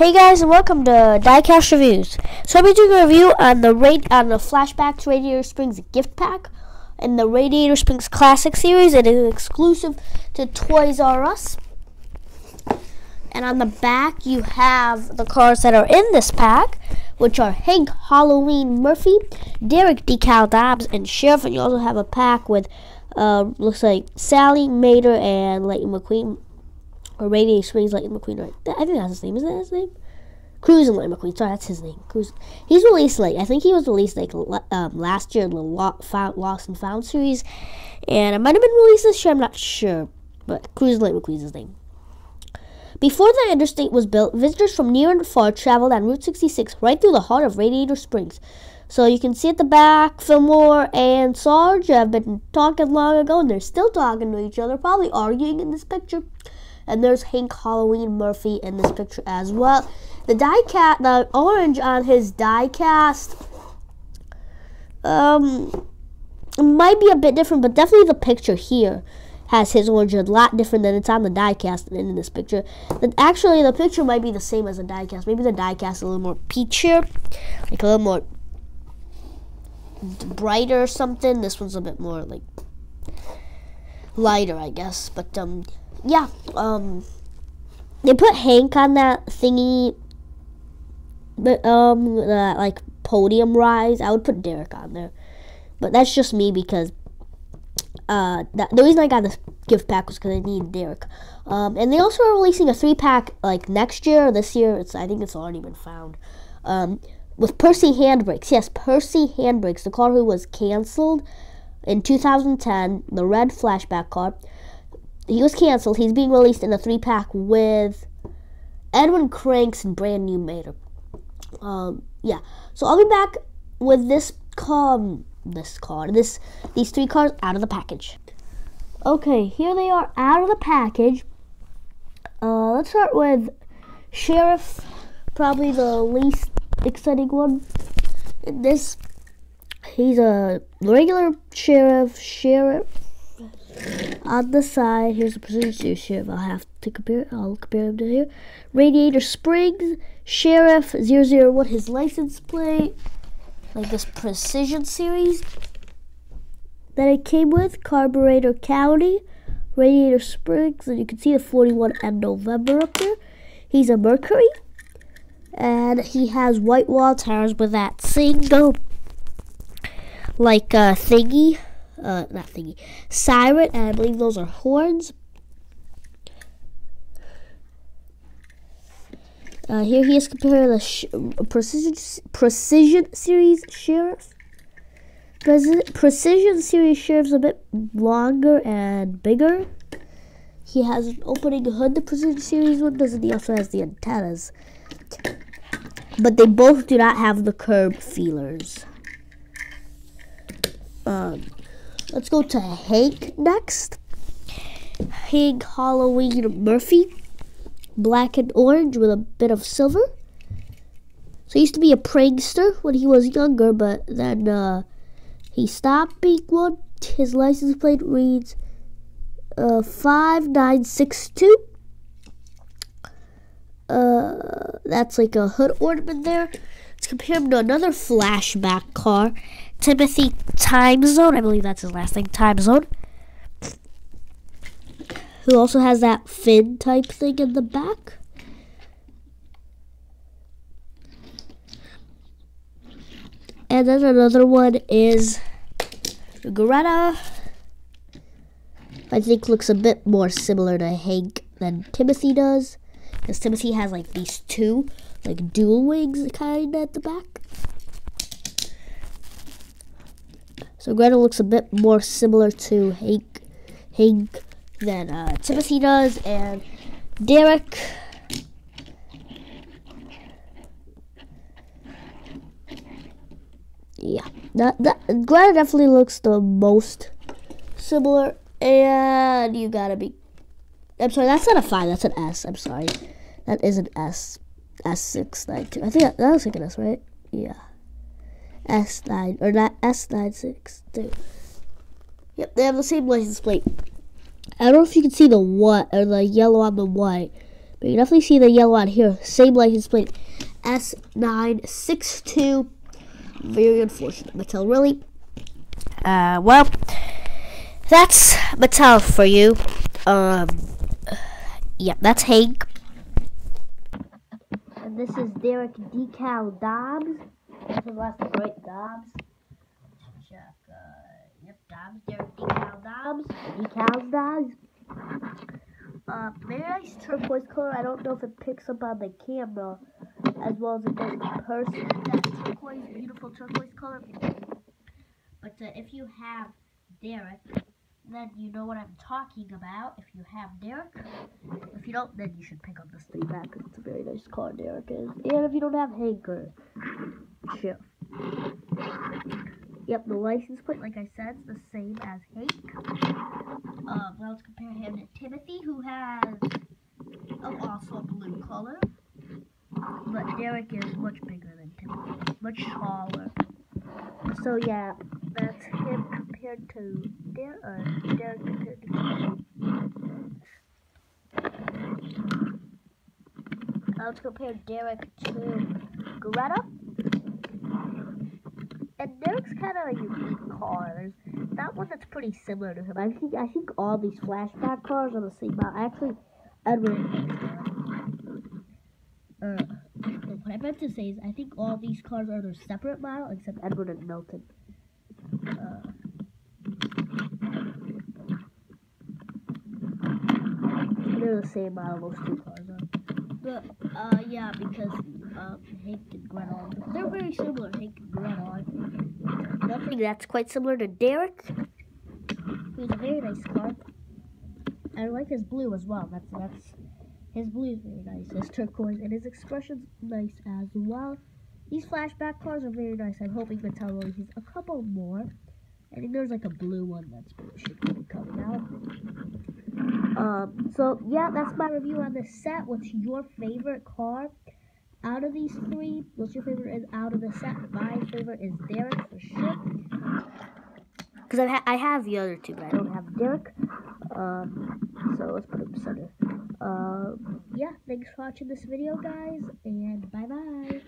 Hey guys, and welcome to Diecast Reviews. So I'll be doing a review on the rate on the Flashbacks Radiator Springs gift pack in the Radiator Springs Classic series. It is exclusive to Toys R Us. And on the back, you have the cars that are in this pack, which are Hank Halloween Murphy, Derek Decal Dobbs, and Sheriff. And you also have a pack with, uh, looks like Sally Mater and Lightning McQueen or Radiator Springs Lightning McQueen, right? I think that's his name. Is that his name? Cruising Lightning McQueen. Sorry, that's his name. Cruise. He's released like I think he was released like um, last year in the Lost and Found series, and it might have been released this year. I'm not sure, but Cruising Lightning McQueen's his name. Before the interstate was built, visitors from near and far traveled on Route 66 right through the heart of Radiator Springs. So you can see at the back, Fillmore and Sarge have been talking long ago, and they're still talking to each other, probably arguing in this picture. And there's Hank Halloween Murphy in this picture as well. The die cast, the orange on his die cast, um, might be a bit different, but definitely the picture here has his orange a lot different than it's on the die cast and in this picture. But actually, the picture might be the same as the die cast. Maybe the die cast is a little more peachier, like a little more brighter or something. This one's a bit more like lighter, I guess. But um, yeah, um, they put Hank on that thingy, but um, that like podium rise. I would put Derek on there, but that's just me because uh, that, the reason I got this gift pack was because I need Derek. Um, and they also are releasing a three pack like next year or this year. It's I think it's already been found. Um, with Percy Handbrakes, yes, Percy Handbrakes, the car who was canceled in 2010, the red flashback car he was canceled. He's being released in a three pack with Edwin Cranks and brand new Mater. Um, yeah. So I'll be back with this car, this car, this these three cars out of the package. Okay, here they are out of the package. Uh, let's start with Sheriff, probably the least exciting one. This, he's a regular sheriff. Sheriff on the side, here's the precision sheriff. I'll have to compare. I'll compare him to here. Radiator Springs Sheriff 001. His license plate, like this precision series that it came with. Carburetor County, Radiator Springs, and you can see the 41 and November up there. He's a Mercury, and he has white wall tires with that single like uh, thingy uh, not thingy, siren, and I believe those are horns. Uh, here he is comparing the precision precision series sheriff. Preci precision series sheriff's a bit longer and bigger. He has an opening hood. The precision series one doesn't. He also has the antennas, but they both do not have the curb feelers. Um, Let's go to Hank next. Hank Halloween Murphy. Black and orange with a bit of silver. So he used to be a prankster when he was younger, but then uh, he stopped being one. His license plate reads uh, 5962. Uh, that's like a hood ornament there. Let's compare him to another flashback car. Timothy Time Zone. I believe that's his last name, Time Zone. Who also has that fin type thing in the back. And then another one is Greta. I think looks a bit more similar to Hank than Timothy does. Because Timothy has like these two, like dual wings kind at the back. So Greta looks a bit more similar to Hank, Hank than uh, Timothy does, and Derek. Yeah, that, that Greta definitely looks the most similar, and you gotta be. I'm sorry, that's not a five. That's an S. I'm sorry, that is an S. S six nine two. I think that, that looks like an S, right? Yeah. S9 or not S962. Yep, they have the same license plate. I don't know if you can see the white or the yellow on the white, But you definitely see the yellow on here. Same license plate. S962. Very unfortunate, Mattel. Really? Uh, well, that's Mattel for you. Um, yeah, that's Hank. And this is Derek Decal Dobbs. This is last great Dobbs. Check. Uh, yep, Dobbs. Derek Decal Dobbs. Decals Dobbs. Uh, very nice turquoise color. I don't know if it picks up on the camera as well as it does in person. That turquoise, beautiful turquoise color. But uh, if you have Derek, then you know what I'm talking about. If you have Derek, if you don't, then you should pick up this thing back because it's a very nice car Derek is. And if you don't have Hanker, sure. Yep, the license plate, like I said, is the same as Hank. Um, let's compare him to Timothy, who has oh, also a blue color. But Derek is much bigger than Timothy, much taller. So yeah, that's him compared to Der uh, Derek compared. Let's compare Derek to Greta. And Derek's kind of a unique car. There's that one that's pretty similar to him. I think I think all these flashback cars are the same model. Actually, Edward. Uh, what I meant to say is I think all these cars are their separate model except Edward and Milton. Uh, the same model. Those two cars. But uh, yeah, because um, Hank and Gretel, they're very similar. Hank and Gretel. Nothing that's quite similar to Derek. He's a very nice car. I like his blue as well. That's that's his blue is very nice. His turquoise and his expression's nice as well. These flashback cars are very nice. I'm hoping Mattel releases a couple more. I think there's like a blue one that's should be coming out. Um, so yeah, that's my review on this set. What's your favorite car out of these three? What's your favorite is out of the set? My favorite is Derek for sure. Because I, ha I have the other two, but I don't have Derek. Um, so let's put him center. Uh, yeah, thanks for watching this video, guys, and bye-bye.